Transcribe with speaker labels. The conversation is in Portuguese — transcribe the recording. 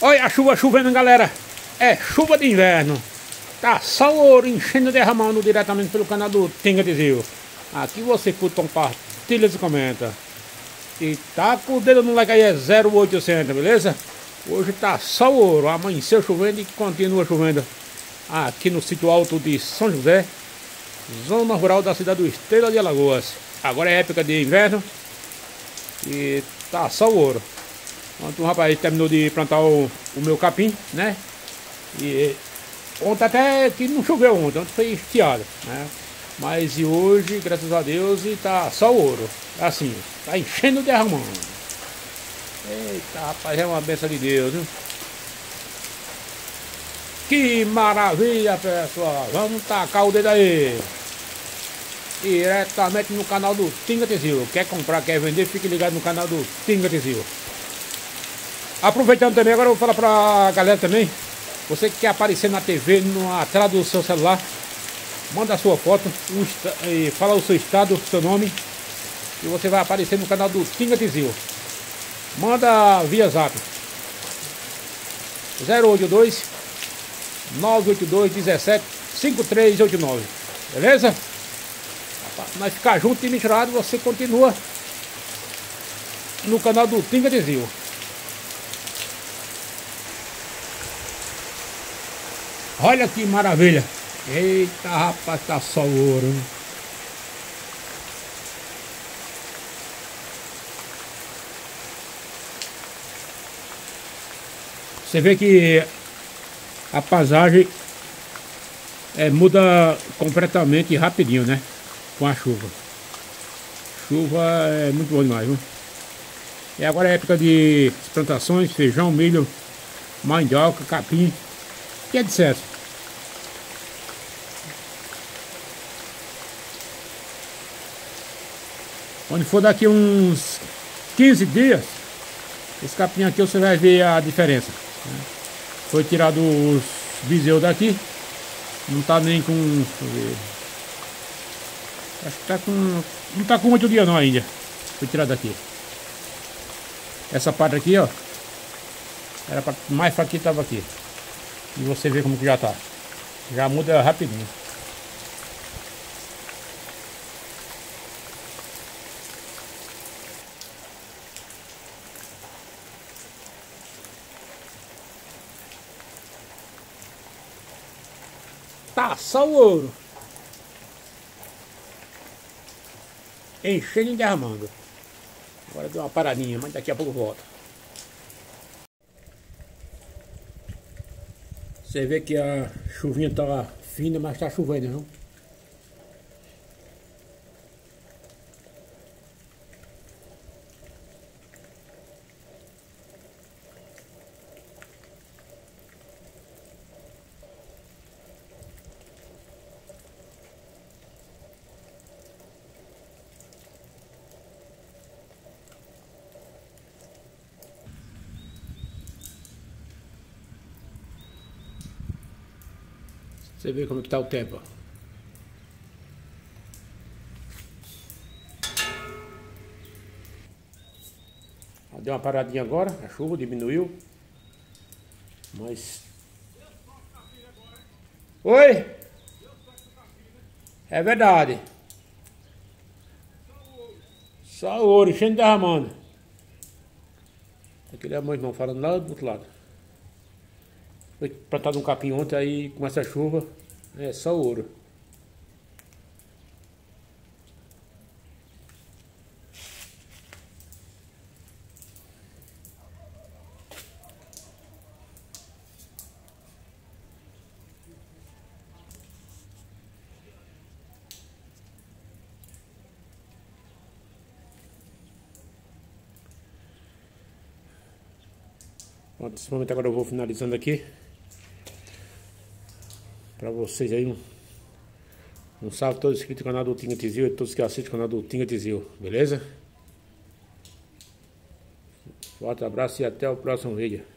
Speaker 1: Olha a chuva chovendo, galera. É chuva de inverno. Tá só o ouro enchendo derramando diretamente pelo canal do Tinga Tizil. Aqui você curta, compartilha e comenta. E tá com o dedo no like aí, é 0800, beleza? Hoje tá só o ouro. Amanheceu chovendo e continua chovendo. Aqui no sítio alto de São José. Zona rural da cidade do Estrela de Alagoas. Agora é época de inverno. E tá só o ouro. Ontem o rapaz terminou de plantar o, o meu capim, né? E ontem até que não choveu ontem, ontem foi estiado, né? Mas e hoje, graças a Deus, e tá só ouro. Assim, tá enchendo derramando. Eita, rapaz, é uma benção de Deus, viu? Que maravilha, pessoal. Vamos tacar o dedo aí. Diretamente no canal do Tinga Tizil. Quer comprar, quer vender, fique ligado no canal do Tinga Tizil. Aproveitando também, agora eu vou falar pra galera também. Você que quer aparecer na TV, na tela do seu celular, manda a sua foto, um, e fala o seu estado, seu nome, e você vai aparecer no canal do Tinga Tizil. Manda via zap 082 982 17 5389. Beleza? Nós ficar junto e misturado, você continua no canal do Tinga Tizil. Olha que maravilha. Eita, rapaz, tá só ouro. Hein? Você vê que a paisagem é, muda completamente rapidinho, né? Com a chuva. Chuva é muito bom demais, viu? E agora é época de plantações, feijão, milho, mandioca, capim e etc. Quando for daqui uns 15 dias, esse capim aqui você vai ver a diferença. Né? Foi tirado os biseus daqui. Não tá nem com. Acho que tá com. Não tá com oito dias não ainda. Foi tirado daqui. Essa parte aqui, ó. Era pra mais fraco que tava aqui. E você vê como que já tá. Já muda rapidinho. Tá só o ouro. Enchendo e derramando. Agora deu uma paradinha, mas daqui a pouco volta. Você vê que a chuvinha tá fina, mas tá chovendo, não? Você vê como é que tá o tempo. Deu uma paradinha agora, a chuva diminuiu. Mas. Oi? É verdade. Só o ouro, enchendo derramando. Aquele é meu irmão falando lá do outro lado. Foi plantado um capim ontem, aí com essa chuva, é só ouro. Pronto, nesse momento agora eu vou finalizando aqui para vocês aí um, um salve todos inscritos no canal do Tinga Tizil e todos que assistem o canal do Tinga Tizil, beleza? Forte abraço e até o próximo vídeo.